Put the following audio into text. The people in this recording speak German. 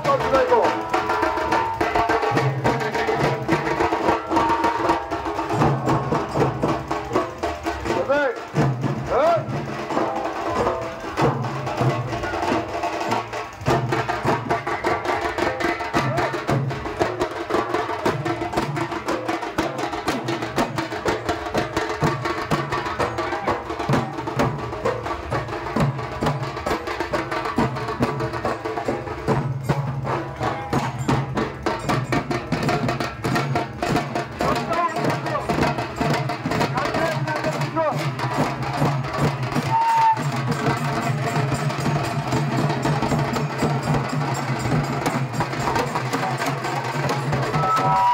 González, you.